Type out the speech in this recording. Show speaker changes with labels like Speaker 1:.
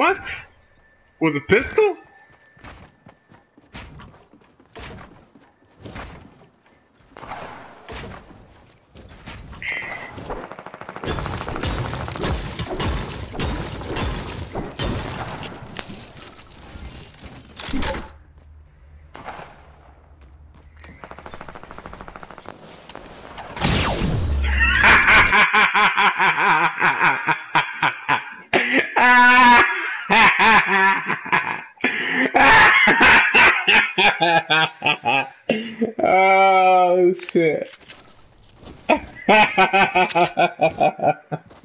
Speaker 1: What? With a pistol? oh shit.